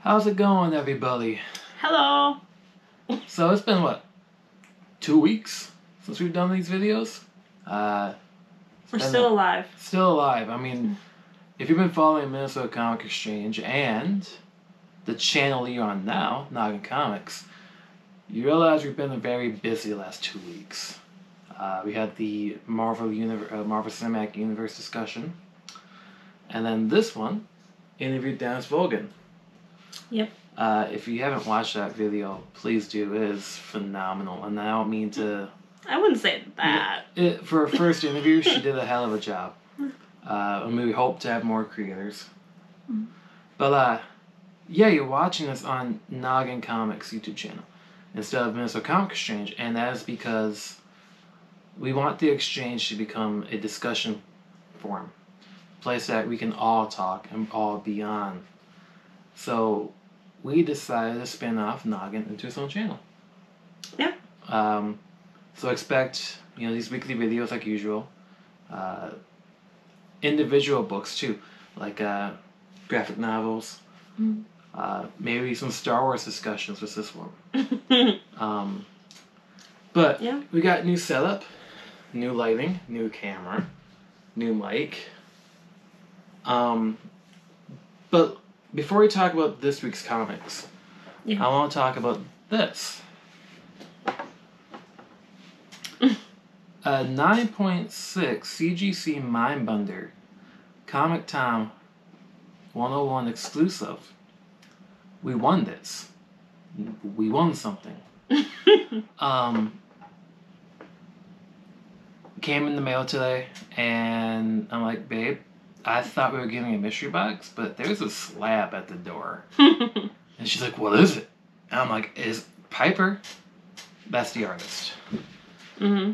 How's it going, everybody? Hello. So it's been what, two weeks since we've done these videos. Uh, We're still a- alive. still alive. I mean, if you've been following Minnesota Comic Exchange and the channel you're on now, Noggin Comics, you realize we've been very busy the last two weeks. Uh, we had the Marvel Universe, uh, Marvel Cinematic Universe discussion, and then this one interviewed Dennis Vogan. Yep. Uh, if you haven't watched that video, please do. It is phenomenal, and I don't mean to. I wouldn't say that. It, for her first interview, she did a hell of a job. Uh, and we hope to have more creators. But uh, yeah, you're watching this on Noggin Comics YouTube channel instead of Minnesota Comic Exchange, and that is because we want the exchange to become a discussion forum, a place that we can all talk and all be on. So we decided to spin off Noggin into its own channel. Yeah. Um, so expect you know these weekly videos like usual. Uh, individual books too, like uh, graphic novels. Mhm. Uh, maybe some Star Wars discussions with this one. Um, but Yeah. we got new setup, new lighting, new camera, new mic. Um, but before we talk about this week's comics, Yeah. I want to talk about this. A 9.6 CGC Mindbender Comic Time 101 exclusive. We won this. We won something. Um, came in the mail today, and I'm like, babe, I thought we were getting a mystery box, but there's a slab at the door. And she's like, what is it? And I'm like, is Piper? That's the artist. Mm-hmm.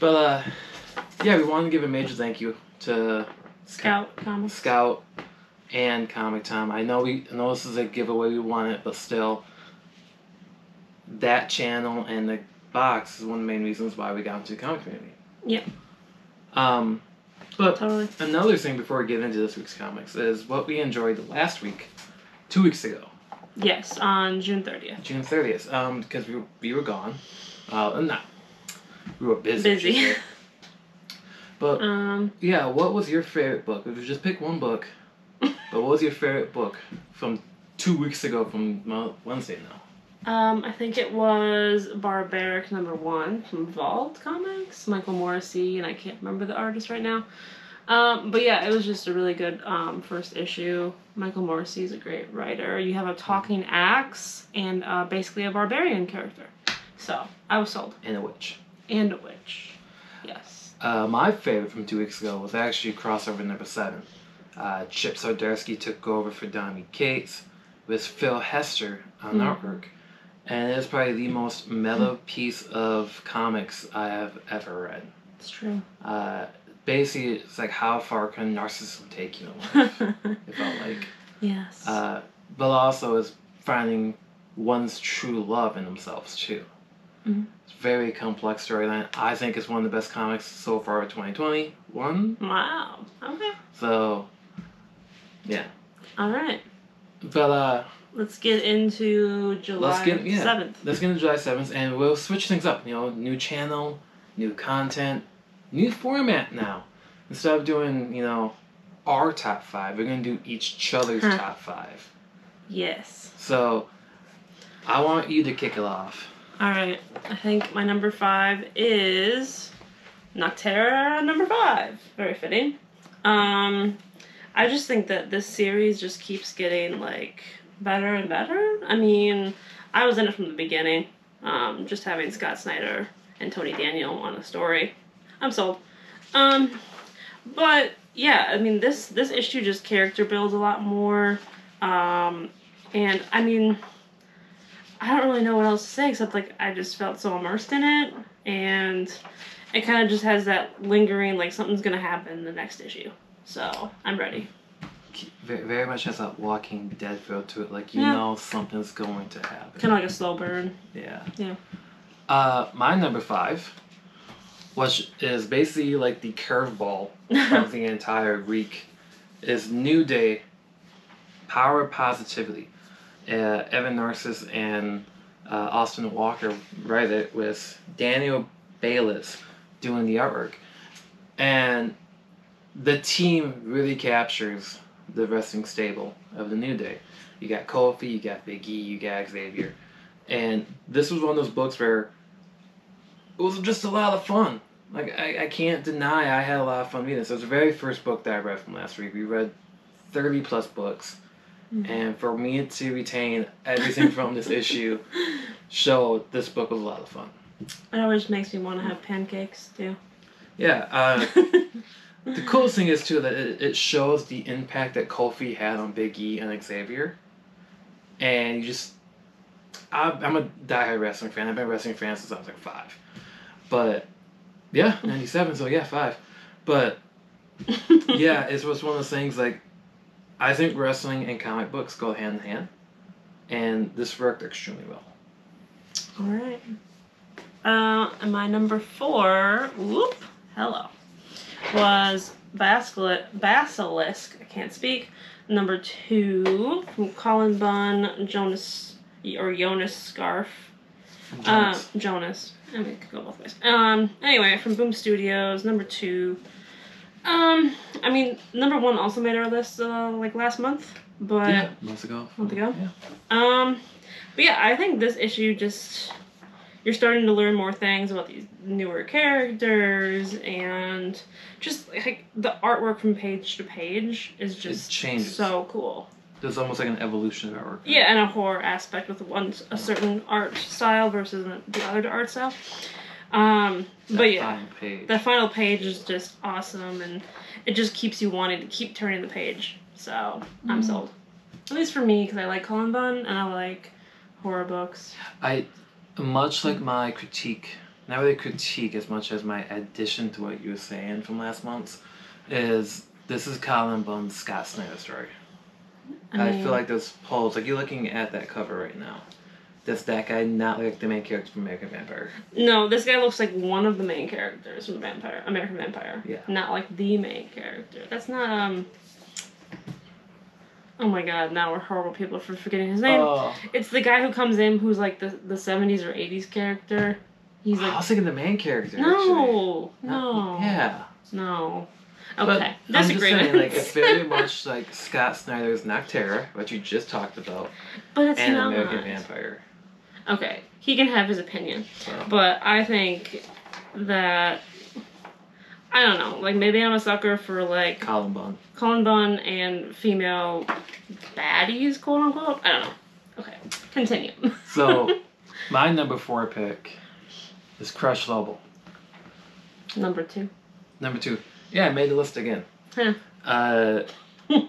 But, uh, yeah, we want to give a major thank you to Scout comics. Scout and Comic Time. I know we I know this is a giveaway we want it, but still, that channel and the box is one of the main reasons why we got into the comic community. Yep. Um, but Totally. another thing before we get into this week's comics is what we enjoyed last week, two weeks ago, Yes, on June 30th. June thirtieth. Um, because we were, we were gone. Uh, no, we were busy. Busy. But um, yeah, what was your favorite book? If you just pick one book, but what was your favorite book from two weeks ago from Wednesday now? Um, I think it was Barbaric number one from Vault Comics, Michael Moreci, and I can't remember the artist right now. Um, but yeah, it was just a really good um, first issue. Michael Moreci is a great writer. You have a talking axe and uh, basically a barbarian character. So I was sold. And a witch. And a witch. Yes. Uh, my favorite from two weeks ago was actually crossover number seven. Uh, Chip Zdarsky took over for Donny Cates with Phil Hester on Mhm. artwork. And it's probably the most mellow piece of comics I have ever read. It's true. Uh, basically, it's like how far can narcissism take you in life? it felt like. yes. Uh, but also is finding one's true love in themselves too. Mhm. It's a very complex storyline. I think it's one of the best comics so far of 2021. wow. Okay. So, yeah. All right. But uh, Let's get into July let's get yeah. 7th. Let's get into July 7th, and we'll switch things up. You know, new channel, new content, new format now. Instead of doing you know our top five, we're gonna do each other's Huh. top five. Yes. So, I want you to kick it off. All right. I think my number five is Nocterra number five. Very fitting. Um, I just think that this series just keeps getting like better and better. I mean, I was in it from the beginning. Um, just having Scott Snyder and Tony Daniel on a story, I'm sold. Um, but yeah, I mean this this issue just character builds a lot more. Um, and I mean. I don't really know what else to say except like I just felt so immersed in it, and it kind of just has that lingering like something's gonna happen the next issue. So I'm ready. Very, much has a Walking Dead feel to it. Like you Yeah. know something's going to happen. Kind of like a slow burn. Yeah. Yeah. Uh, my number five, which is basically like the curveball of the entire week, is New Day, Power Positivity. Uh, Evan Narcisse and uh, Austin Walker write it with Daniel Bayliss doing the artwork. And the team really captures the wrestling stable of the New Day. You got Kofi, you got Big E, you got Xavier. And this was one of those books where it was just a lot of fun. Like, I, I can't deny I had a lot of fun reading this. It was the very first book that I read from last week. We read 30 plus books. Mhm. And for me to retain everything from this issue showed this book was a lot of fun. It always makes me want to have pancakes too. Yeah, uh, the coolest thing is too that it, it shows the impact that Kofi had on Big E and Xavier, and you just, I, I'm a diehard wrestling fan. I've been a wrestling fan since I was like five, but yeah, '97. So yeah, five, but yeah, it was one of those things like, I think wrestling and comic books go hand in hand, and this worked extremely well. All right. Uh, my number four, whoop, hello, was Basilisk, Basilisk, I can't speak. Number two, from Cullen Bunn, Jonas, or Jonas Scharf. Uh, Jones. Jonas. I mean, it could go both ways. Um, anyway, from Boom Studios, number two. Um, I mean, number one also made our list, uh, like last month, but. yeah, months ago. Month ago? Yeah. Um, but yeah, I think this issue just you're starting to learn more things about these newer characters and just like the artwork from page to page is just changes. so cool. There's almost like an evolution of artwork. Yeah, and a horror aspect with one a certain art style versus the other art style. Um, That but yeah, final page. the final page is just awesome and it just keeps you wanting to keep turning the page. So I'm Mm. sold. At least for me, because I like Cullen Bunn and I like horror books. I, much like my critique, not really critique as much as my addition to what you were saying from last month, is this is Cullen Bunn's Scott Snyder story. I, mean, feel like those polls, like you're looking at that cover right now. Does that guy not look like the main character from American Vampire? no, this guy looks like one of the main characters from Vampire, American Vampire. Yeah. Not like the main character. That's not um. Oh my god! Now we're horrible people for forgetting his name. Oh, It's the guy who comes in who's like the the seventies or eighties character. He's like. I was thinking the main character. no, actually. no, Yeah. no. But Okay, I'm just disagreement. saying, like it's very much like Scott Snyder's Nocterra, what you just talked about, but it's and not. American Vampire. Okay, he can have his opinion, So. but I think that I don't know. Like maybe I'm a sucker for like Cullen Bunn. Cullen Bunn and female baddies, quote unquote. I don't know. Okay, continue. So, my number four pick is Crush Lobo. Number two. Number two. Yeah, I made the list again. Huh. Uh, and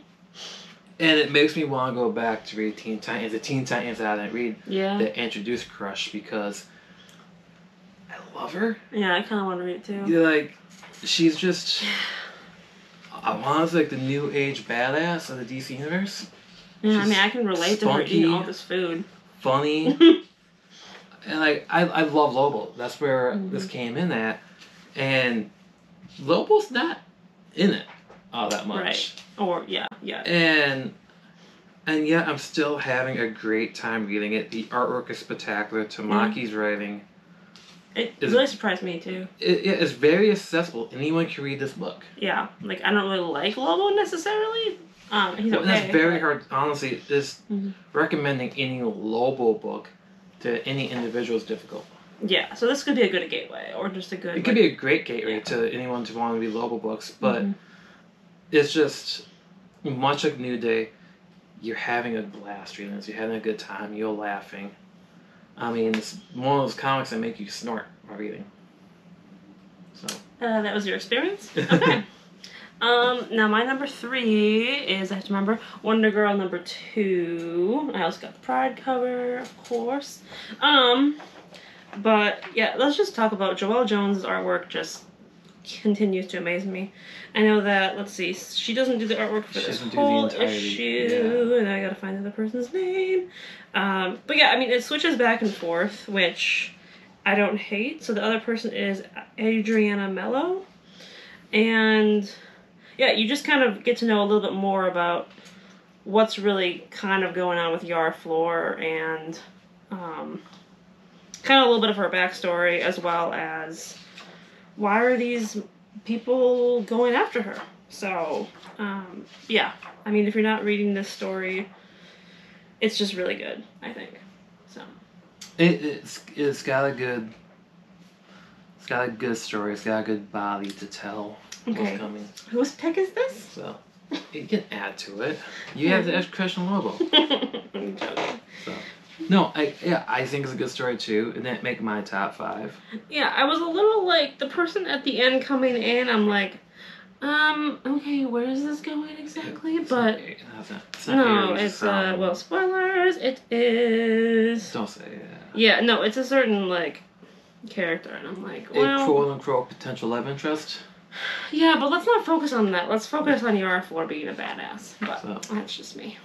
it makes me want to go back to read Teen Titans. The Teen Titans that I didn't read Yeah. that introduced Crush because I love her. Yeah, I kind of want to read it too. You're like, she's just. I want to like the new age badass of the DC universe. Yeah, I mean, I can relate to her eating all this food. Funny. and like I, I love Lobo. That's where mm-hmm. this came in at. And Lobo's not in it all that much. Right. Or yeah, yeah. And and yet I'm still having a great time reading it. The artwork is spectacular. Mm-hmm. Tamaki's writing. It Is- really surprised me too. It, yeah, it's very accessible. Anyone can read this book. Yeah, like I don't really like Lobo necessarily. Um, he's Well, okay. that's very but- hard. Honestly, this Mhm. recommending any Lobo book to any individual is difficult. Yeah, so this could be a good gateway, or just a good. It could like- be a great gateway Yeah. to anyone to want to read Lobo books, but Mhm. it's just much like New Day. You're having a blast reading this. You're having a good time. You're laughing. I mean, it's one of those comics that make you snort while reading. So Uh, that was your experience. Okay. um, now my number three is I have to remember Wonder Girl number two. I also got the Pride cover, of course. Um, but yeah, let's just talk about Joelle Jones' artwork. Just continues to amaze me. I know that. Let's see. She doesn't do the artwork for She this whole entirety, issue, and I gotta find the other person's name. Um, but yeah, I mean, it switches back and forth, which I don't hate. So the other person is Adriana Melo. And yeah, you just kind of get to know a little bit more about what's really kind of going on with Yara Flor and um, kind of a little bit of her backstory as well as why are these people going after her? So, um, yeah. I mean, if you're not reading this story, it's just really good, I think. So, It, it's it's got a good. It's got a good story. It's got a good body to tell Okay. what's coming. whose pick is this? So you can add to it. You have the educational Lobo. I'm joking. So no, I yeah, I think it's a good story too. It didn't make my top five. Yeah, I was a little like the person at the end coming in. I'm like, um, okay, where is this going exactly? It's But it's not- it's not no, it's uh, um, well, spoilers. It is. Don't say it. Yeah, no, it's a certain like character, and I'm like, well, A quote unquote potential love interest. yeah, but let's not focus on that. Let's focus on Yara Flor being a badass. But So. that's just me.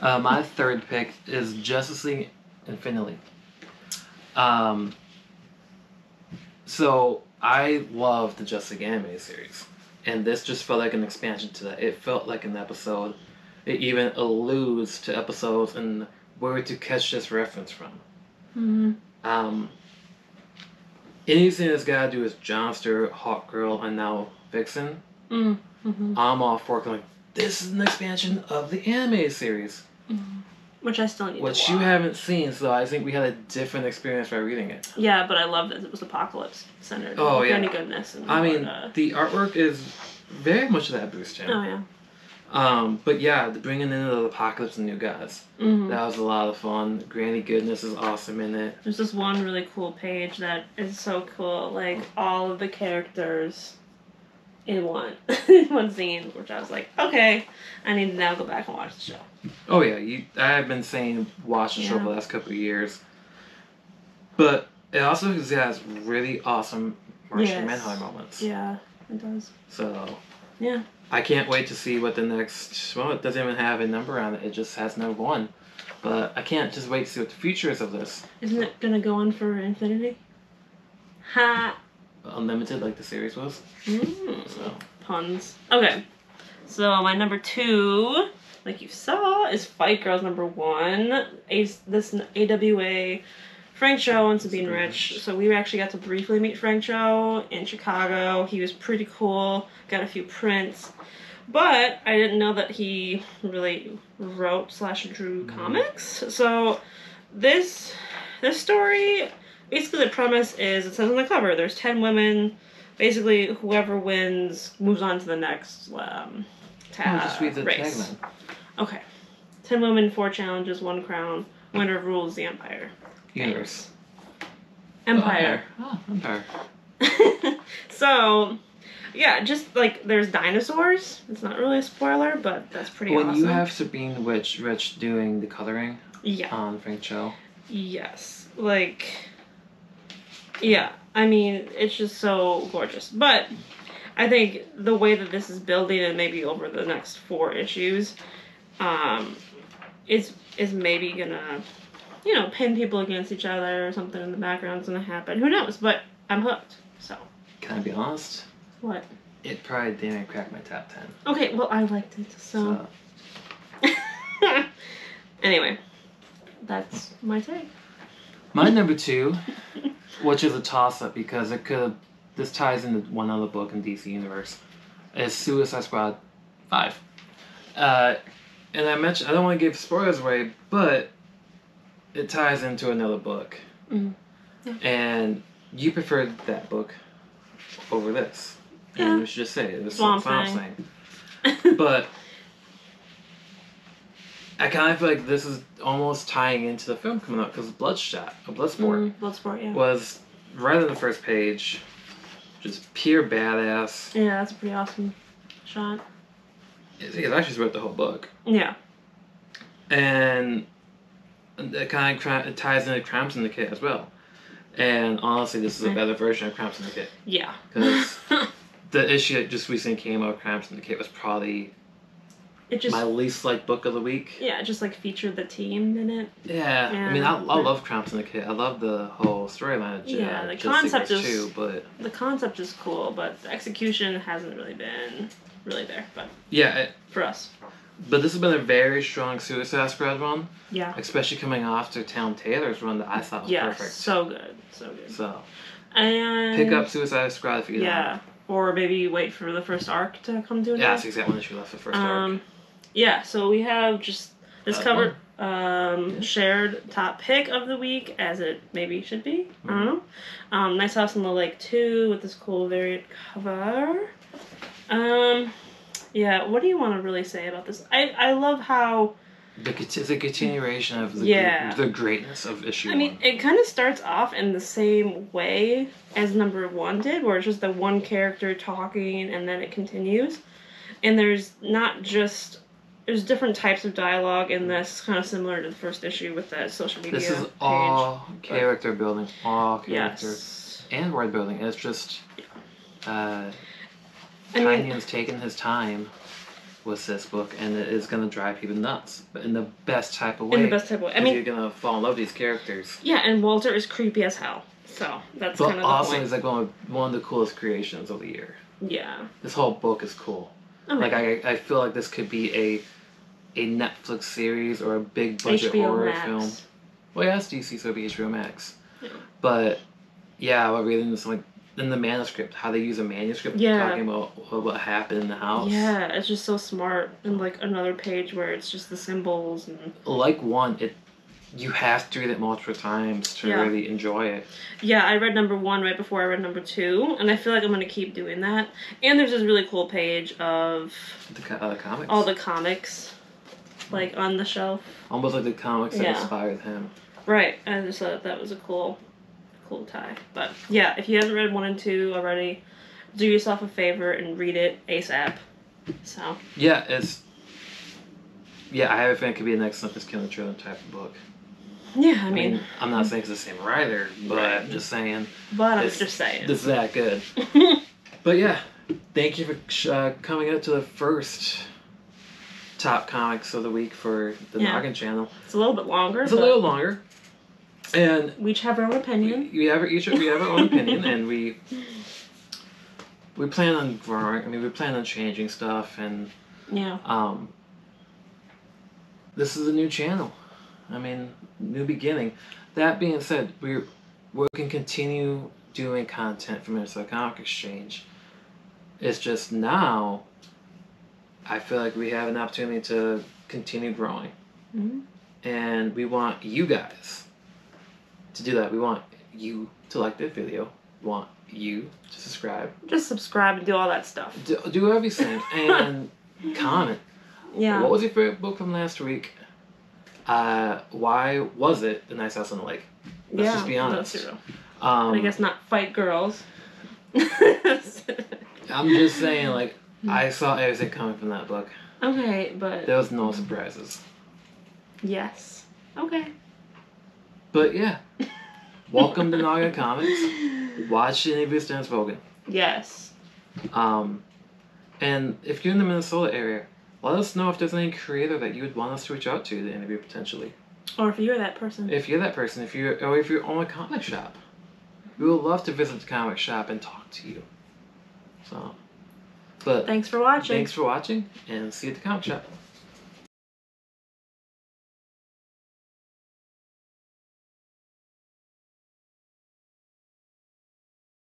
Uh, my third pick is Justice League Infinity. Um, so I love the Justice League anime series, and this just felt like an expansion to that. It felt like an episode. It even alludes to episodes and where to catch this reference from. Mm-hmm. Um, anything that's got to do with John Stewart, Hawk Girl, and now Vixen, Mm-hmm. I'm all for like, this is an expansion of the anime series. Which I still need Which you haven't seen, so I think we had a different experience by reading it. Yeah, but I love that it was Apokolips centered. Oh, yeah. Any goodness. And I mean, uh, the artwork is very much that Bruce Timm. oh yeah. Um, but yeah, the bringing in the Apokolips and new gods. Mm-hmm. That was a lot of fun. Granny Goodness is awesome in it. There's this one really cool page that is so cool, like all of the characters in one in one scene, which I was like, okay, I need to now go back and watch the show. Oh yeah, you, I have been saying watch the show Yeah. for the last couple of years. But it also has really awesome Martian Yes. Manhunter moments. Yeah, it does. So Yeah. I can't wait to see what the next. Well, it doesn't even have a number on it. It just has number one. But I can't just wait to see what the future is of this. Isn't it gonna go on for infinity? Ha. Unlimited, like the series was. Mm. So Puns. Okay. So my number two, like you saw, is Fight Girls number one. A- this AWA Frank Cho and Sabine Rich. So we actually got to briefly meet Frank Cho in Chicago. He was pretty cool. Got a few prints. But I didn't know that he really wrote slash drew Mhm. comics. So this this story basically the premise is it says on the cover there's 10 women basically whoever wins moves on to the next um, ta- I'll just read the race. tagline. Okay. 10 women, 4 challenges, 1 crown. Winner rules the empire. Universe. Empire. Oh, Empire. so, yeah, just like there's dinosaurs. It's not really a spoiler, but that's pretty when awesome. you have Sabine Witch Rich doing the coloring yeah. on Frank Cho, Yes. Like Yeah, I mean, it's just so gorgeous. But I think the way that this is building and maybe over the next four issues, um, is is maybe gonna you know, pin people against each other or something in the background's gonna happen. Who knows? But I'm hooked. So can I be honest? what? It probably didn't crack my top ten. Okay, well I liked it, so, So anyway. That's my take. My number two, which is a toss up because it could this ties into one other book in DC Universe, is Suicide Squad five. Uh, and I mentioned I don't want to give spoilers away, but it ties into another book. Mhm. And you preferred that book over this. Yeah. And we should just say it. This is Swamp what I'm Thing. saying. But I kind of feel like this is almost tying into the film coming up because Bloodshot, a Bloodsport, Mm, Bloodsport, yeah. was right on the first page, just pure badass. Yeah, that's a pretty awesome shot. It, it actually wrote the whole book. Yeah. and it kind of ties into Crime Syndicate as well. And honestly, this is a better version of Crime Syndicate Yeah. because the issue that just recently came out of Crime Syndicate was probably it just my least liked book of the week. yeah, it just like featured the team in it. Yeah, I mean, I, I love the Syndicate. I love the whole storyline. Yeah, the concept is- too, but The concept is cool, but the execution hasn't really been really there. But yeah, it, for us, but this has been a very strong Suicide Squad run, Yeah. especially coming off after Tom Taylor's run that I thought was Yeah. perfect. So good. So good. So And pick up Suicide Squad if you Yeah. Or maybe wait for the first arc to come to an Yeah, end. that's exactly when she left the first arc. Um, Yeah, so we have just this cover um, shared top pick of the week, as it maybe should be. I Mm-hmm. don't know. Um, nice House on the Lake 2 with this cool variant cover. Um, yeah, what do you want to really say about this? I, I love how, The, a continuation of the, Yeah. the greatness of issue I mean, one. it kind of starts off in the same way as number one did, where it's just the one character talking and then it continues. And there's not just there's different types of dialogue in this, kind of similar to the first issue with that social media This is page. all character building, all character yes. and word building. It's just uh, I mean- taking his time with this book, and it is gonna drive people nuts, but in the best type of way. In the best type of way. I mean, you're gonna fall in love with these characters. yeah, and Walter is creepy as hell. So that's But kind of the also, he's like one of, one of the coolest creations of the year. yeah. This whole book is cool. Okay. Like I, I feel like this could be a a Netflix series or a big budget HBO horror Max. film. Well, yeah, it's DC, so it'd be HBO Max. Yeah. But yeah, about reading this like in the manuscript, how they use a manuscript Yeah. talking about what happened in the house. Yeah, it's just so smart. And like another page where it's just the symbols and Like one, it you have to read it multiple times to Yeah. really enjoy it. Yeah, I read number one right before I read number two, and I feel like I'm gonna keep doing that. And there's this really cool page of The co- uh, comics. all the comics, like on the shelf. almost like the comics that Yeah. inspired him. Right, I just thought that was a cool, cool tie. But yeah, if you haven't read one and two already, do yourself a favor and read it ASAP. So Yeah, it's yeah. I have a feeling it could be an next Memphis Killer Trailer type of book. yeah, I mean, I'm not saying it's the same writer, but Right. I'm just saying but I'm it's- just saying. Is that good. But yeah, thank you for uh, coming out to the first top comics of the week for the Yeah. Noggin channel. it's a little bit longer. It's a little longer, and We each have our own opinion. we have each we have our own opinion, and we we plan on growing. I mean, we plan on changing stuff, and Yeah. um, this is a new channel. I mean, new beginning. That being said, we we can continue doing content from Minnesota Comic Exchange. It's just now. I feel like we have an opportunity to continue growing, Mhm. and we want you guys to do that. We want you to like the video. We want you to subscribe. Just subscribe and do all that stuff. Do, do everything and comment. Yeah. What was your favorite book from last week? Uh, why was it The Nice House on the Lake? Let's yeah, just be honest. That's true. Um, I guess not fight girls. I'm just saying, like, I saw everything coming from that book. okay, but There was no surprises. yes. Okay. But yeah, welcome to Noggin Comics. Watch the interview Stan Spoken. Yes. Um, and if you're in the Minnesota area, let us know if there's any creator that you would want us to reach out to to interview potentially. Or if you're that person. If you're that person, if you or if you own a comic shop, we would love to visit the comic shop and talk to you. So, but Thanks for watching. thanks for watching, and see you at the comic shop.